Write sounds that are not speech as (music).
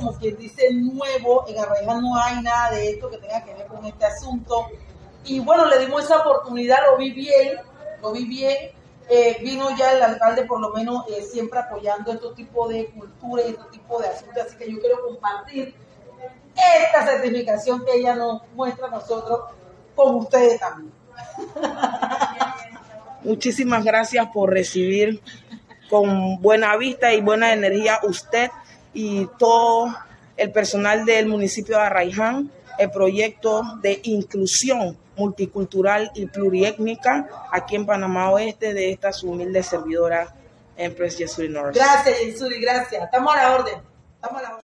como quien dice, nuevo. En Arraiján no hay nada de esto que tenga que ver con este asunto. Y bueno, le dimos esa oportunidad, lo vi bien, lo vi bien. Eh, vino ya el alcalde por lo menos eh, siempre apoyando este tipo de cultura y este tipo de asuntos, así que yo quiero compartir esta certificación que ella nos muestra a nosotros con ustedes también. (laughs) Muchísimas gracias por recibir con buena vista y buena energía usted y todo el personal del municipio de Arraiján el proyecto de inclusión multicultural y pluriétnica aquí en Panamá Oeste de esta su humilde servidora Empress Yesuri Norris. Gracias, Yesuri, gracias. Estamos a la orden. Estamos a la orden.